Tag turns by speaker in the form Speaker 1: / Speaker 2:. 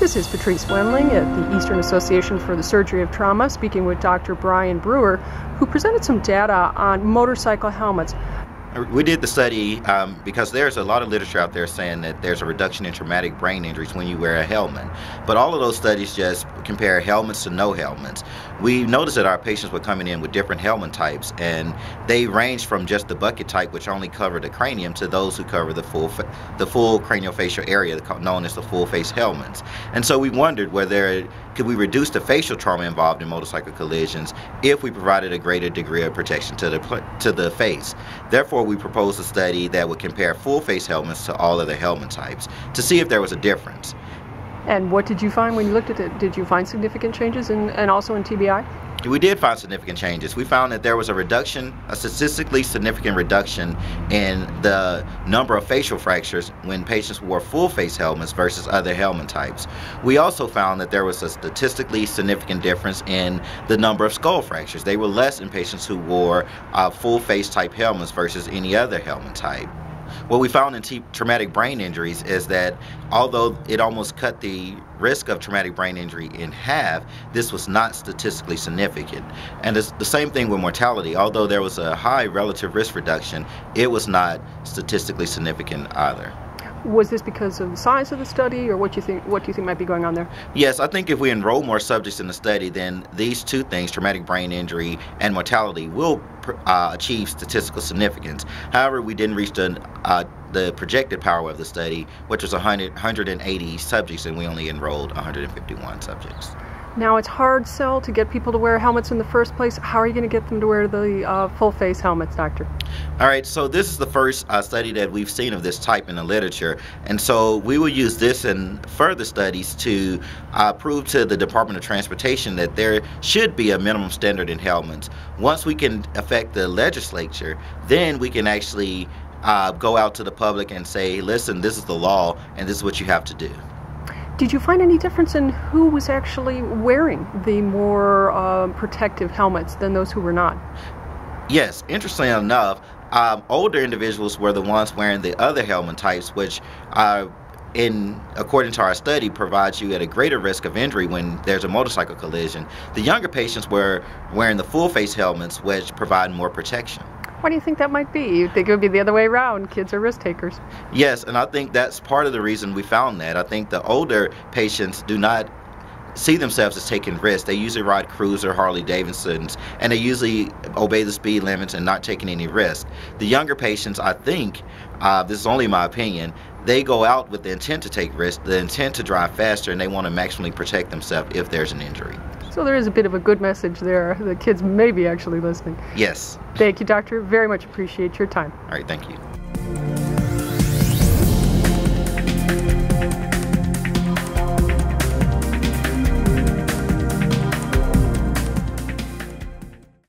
Speaker 1: This is Patrice Wendling at the Eastern Association for the Surgery of Trauma, speaking with Dr. Brian Brewer, who presented some data on motorcycle helmets.
Speaker 2: We did the study um, because there's a lot of literature out there saying that there's a reduction in traumatic brain injuries when you wear a helmet. But all of those studies just compare helmets to no helmets. We noticed that our patients were coming in with different helmet types, and they ranged from just the bucket type, which only covered the cranium, to those who cover the full the full craniofacial area, known as the full face helmets. And so we wondered whether could we reduce the facial trauma involved in motorcycle collisions if we provided a greater degree of protection to the to the face. Therefore we proposed a study that would compare full face helmets to all other helmet types to see if there was a difference.
Speaker 1: And what did you find when you looked at it? Did you find significant changes and also in TBI?
Speaker 2: We did find significant changes. We found that there was a reduction, a statistically significant reduction in the number of facial fractures when patients wore full face helmets versus other helmet types. We also found that there was a statistically significant difference in the number of skull fractures. They were less in patients who wore uh, full face type helmets versus any other helmet type. What we found in traumatic brain injuries is that although it almost cut the risk of traumatic brain injury in half, this was not statistically significant. And it's the same thing with mortality. Although there was a high relative risk reduction, it was not statistically significant either.
Speaker 1: Was this because of the size of the study, or what do you think? What do you think might be going on there?
Speaker 2: Yes, I think if we enroll more subjects in the study, then these two things, traumatic brain injury and mortality, will uh, achieve statistical significance. However, we didn't reach the uh, the projected power of the study, which was 100, 180 subjects, and we only enrolled 151 subjects.
Speaker 1: Now it's hard sell to get people to wear helmets in the first place. How are you going to get them to wear the uh, full face helmets, doctor?
Speaker 2: All right, so this is the first uh, study that we've seen of this type in the literature, and so we will use this and further studies to uh, prove to the Department of Transportation that there should be a minimum standard in helmets. Once we can affect the legislature, then we can actually uh, go out to the public and say, listen, this is the law, and this is what you have to do.
Speaker 1: Did you find any difference in who was actually wearing the more uh, protective helmets than those who were not?
Speaker 2: Yes, interestingly enough, um, older individuals were the ones wearing the other helmet types, which uh, in according to our study provides you at a greater risk of injury when there's a motorcycle collision. The younger patients were wearing the full face helmets which provide more protection.
Speaker 1: Why do you think that might be? You'd think it would be the other way around. Kids are risk takers.
Speaker 2: Yes, and I think that's part of the reason we found that. I think the older patients do not see themselves as taking risks. They usually ride cruiser, Harley Davidsons, and they usually obey the speed limits and not taking any risks. The younger patients, I think, uh, this is only my opinion, they go out with the intent to take risks, the intent to drive faster, and they want to maximally protect themselves if there's an injury.
Speaker 1: So there is a bit of a good message there. The kids may be actually listening.
Speaker 2: Yes.
Speaker 1: Thank you, Doctor. Very much appreciate your time.
Speaker 2: All right, thank you.